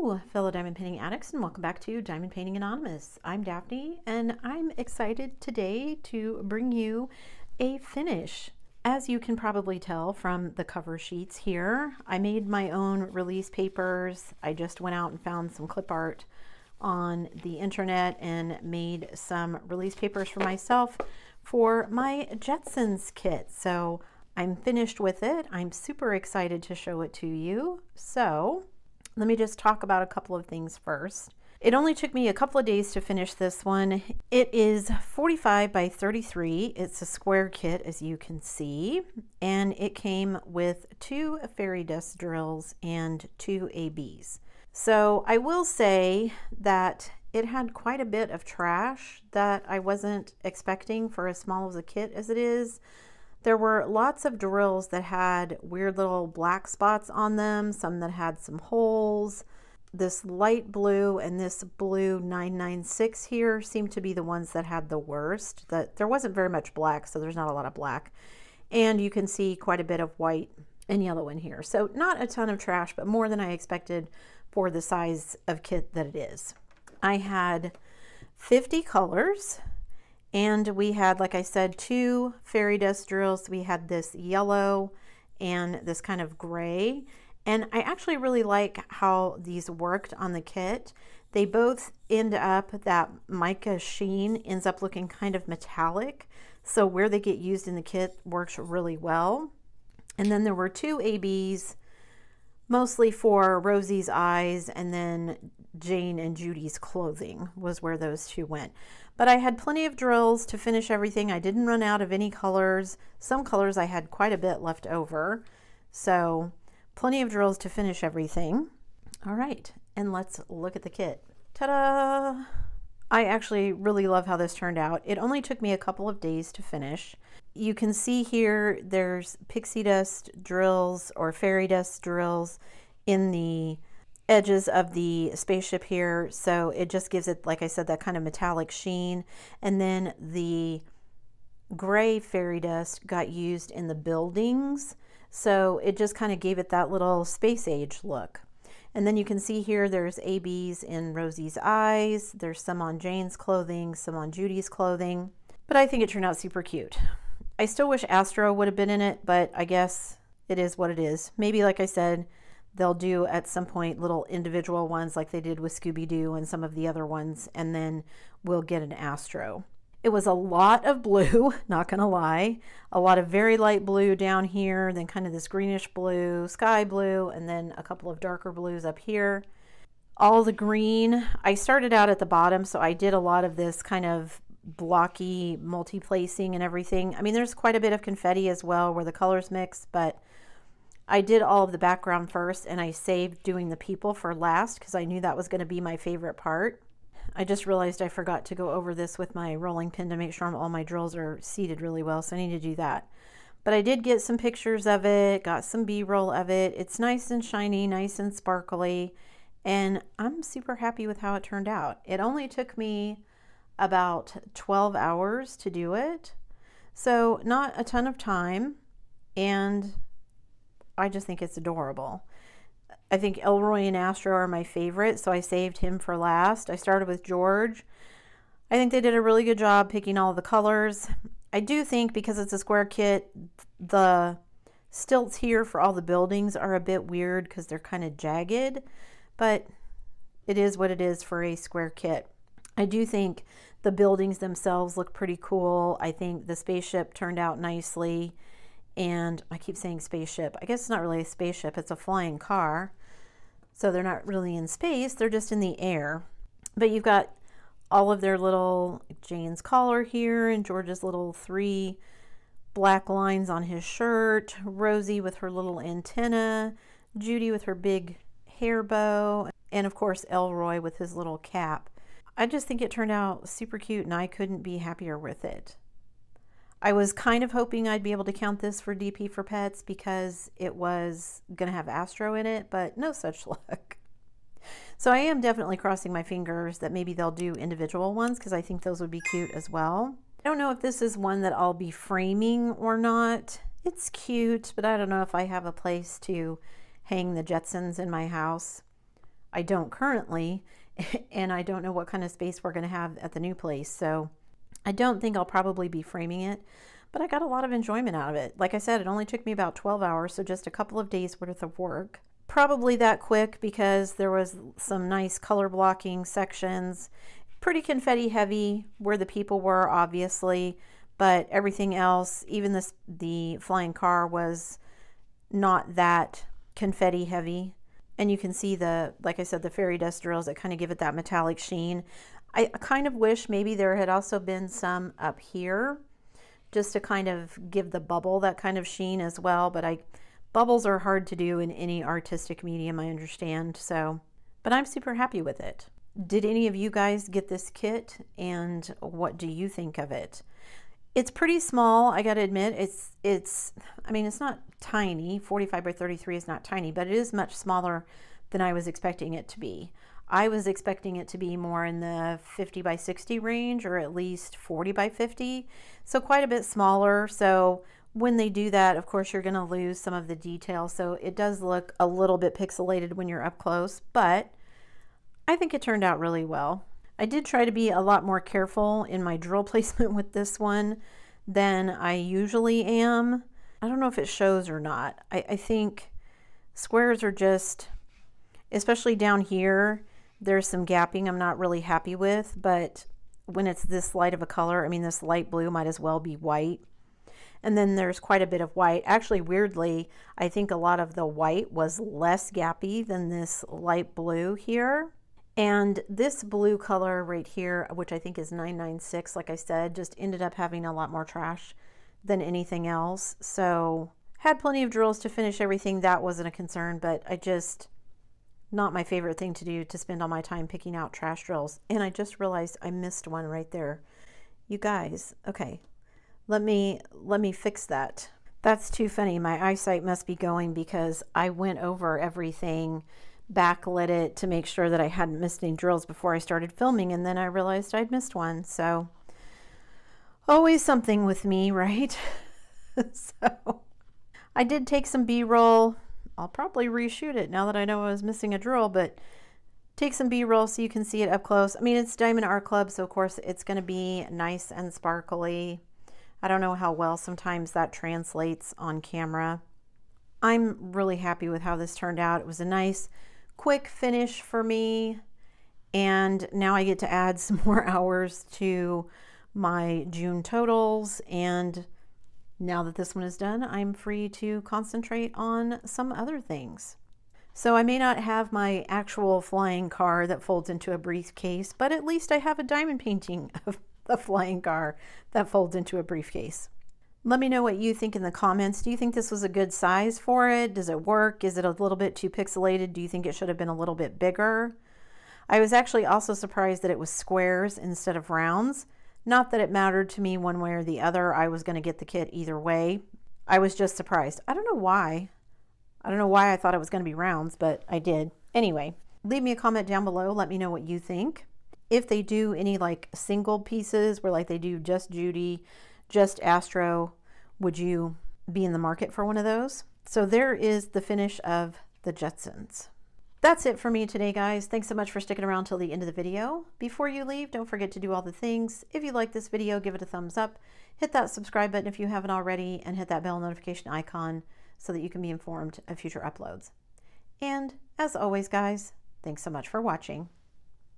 Fellow diamond painting addicts, and welcome back to Diamond Painting Anonymous. I'm Daphne, and I'm excited today to bring you a finish. As you can probably tell from the cover sheets here, I made my own release papers. I just went out and found some clip art on the internet and made some release papers for myself for my Jetsons kit. So I'm finished with it. I'm super excited to show it to you. So let me just talk about a couple of things first. It only took me a couple of days to finish this one. It is 45 by 33. It's a square kit, as you can see, and it came with two fairy dust drills and two ABs. So I will say that it had quite a bit of trash that I wasn't expecting for as small of a kit as it is. There were lots of drills that had weird little black spots on them, some that had some holes. This light blue and this blue 996 here seem to be the ones that had the worst. That There wasn't very much black, so there's not a lot of black. And you can see quite a bit of white and yellow in here. So not a ton of trash, but more than I expected for the size of kit that it is. I had 50 colors and we had, like I said, two fairy dust drills. We had this yellow and this kind of gray. And I actually really like how these worked on the kit. They both end up, that mica sheen ends up looking kind of metallic. So where they get used in the kit works really well. And then there were two ABs, mostly for Rosie's eyes and then Jane and Judy's clothing was where those two went. But I had plenty of drills to finish everything. I didn't run out of any colors. Some colors I had quite a bit left over. So plenty of drills to finish everything. All right, and let's look at the kit. Ta-da! I actually really love how this turned out. It only took me a couple of days to finish. You can see here there's pixie dust drills or fairy dust drills in the edges of the spaceship here. So it just gives it, like I said, that kind of metallic sheen. And then the gray fairy dust got used in the buildings. So it just kind of gave it that little space age look. And then you can see here there's ABs in Rosie's eyes. There's some on Jane's clothing, some on Judy's clothing. But I think it turned out super cute. I still wish Astro would have been in it, but I guess it is what it is. Maybe, like I said, they'll do at some point little individual ones like they did with Scooby-Doo and some of the other ones, and then we'll get an Astro. It was a lot of blue, not gonna lie. A lot of very light blue down here, then kind of this greenish blue, sky blue, and then a couple of darker blues up here. All the green, I started out at the bottom, so I did a lot of this kind of blocky multi-placing and everything. I mean, there's quite a bit of confetti as well where the colors mix, but I did all of the background first and I saved doing the people for last because I knew that was going to be my favorite part. I just realized I forgot to go over this with my rolling pin to make sure all my drills are seated really well, so I need to do that. But I did get some pictures of it, got some B-roll of it. It's nice and shiny, nice and sparkly, and I'm super happy with how it turned out. It only took me about 12 hours to do it, so not a ton of time, and I just think it's adorable. I think Elroy and Astro are my favorite, so I saved him for last. I started with George. I think they did a really good job picking all the colors. I do think because it's a square kit, the stilts here for all the buildings are a bit weird because they're kind of jagged, but it is what it is for a square kit. I do think the buildings themselves look pretty cool. I think the spaceship turned out nicely and I keep saying spaceship. I guess it's not really a spaceship, it's a flying car. So they're not really in space, they're just in the air. But you've got all of their little Jane's collar here and George's little three black lines on his shirt, Rosie with her little antenna, Judy with her big hair bow, and of course Elroy with his little cap. I just think it turned out super cute and I couldn't be happier with it. I was kind of hoping I'd be able to count this for DP for Pets because it was going to have Astro in it, but no such luck. So I am definitely crossing my fingers that maybe they'll do individual ones because I think those would be cute as well. I don't know if this is one that I'll be framing or not. It's cute, but I don't know if I have a place to hang the Jetsons in my house. I don't currently, and I don't know what kind of space we're going to have at the new place. So I don't think I'll probably be framing it, but I got a lot of enjoyment out of it. Like I said, it only took me about 12 hours, so just a couple of days worth of work. Probably that quick because there was some nice color blocking sections. Pretty confetti heavy where the people were, obviously, but everything else, even this the flying car was not that confetti heavy. And you can see the, like I said, the fairy dust drills that kind of give it that metallic sheen. I kind of wish maybe there had also been some up here just to kind of give the bubble that kind of sheen as well. But I bubbles are hard to do in any artistic medium, I understand. So, but I'm super happy with it. Did any of you guys get this kit and what do you think of it? It's pretty small, I got to admit. It's it's I mean, it's not tiny. 45 by 33 is not tiny, but it is much smaller than I was expecting it to be. I was expecting it to be more in the 50 by 60 range or at least 40 by 50. So quite a bit smaller. So when they do that, of course, you're going to lose some of the detail. So it does look a little bit pixelated when you're up close, but I think it turned out really well. I did try to be a lot more careful in my drill placement with this one than I usually am. I don't know if it shows or not. I, I think squares are just, especially down here, there's some gapping I'm not really happy with, but when it's this light of a color, I mean, this light blue might as well be white. And then there's quite a bit of white. Actually, weirdly, I think a lot of the white was less gappy than this light blue here. And this blue color right here, which I think is 996, like I said, just ended up having a lot more trash than anything else. So had plenty of drills to finish everything. That wasn't a concern, but I just, not my favorite thing to do to spend all my time picking out trash drills. And I just realized I missed one right there. You guys, okay, let me, let me fix that. That's too funny. My eyesight must be going because I went over everything, backlit it to make sure that I hadn't missed any drills before I started filming. And then I realized I'd missed one. So always something with me, right? so I did take some B-roll I'll probably reshoot it now that I know I was missing a drill, but take some B-roll so you can see it up close. I mean, it's Diamond Art Club, so of course it's going to be nice and sparkly. I don't know how well sometimes that translates on camera. I'm really happy with how this turned out. It was a nice, quick finish for me. And now I get to add some more hours to my June totals and now that this one is done, I'm free to concentrate on some other things. So I may not have my actual flying car that folds into a briefcase, but at least I have a diamond painting of the flying car that folds into a briefcase. Let me know what you think in the comments. Do you think this was a good size for it? Does it work? Is it a little bit too pixelated? Do you think it should have been a little bit bigger? I was actually also surprised that it was squares instead of rounds. Not that it mattered to me one way or the other. I was going to get the kit either way. I was just surprised. I don't know why. I don't know why I thought it was going to be rounds, but I did. Anyway, leave me a comment down below. Let me know what you think. If they do any like single pieces where like they do just Judy, just Astro, would you be in the market for one of those? So there is the finish of the Jetsons. That's it for me today, guys. Thanks so much for sticking around till the end of the video. Before you leave, don't forget to do all the things. If you like this video, give it a thumbs up. Hit that subscribe button if you haven't already, and hit that bell notification icon so that you can be informed of future uploads. And as always, guys, thanks so much for watching.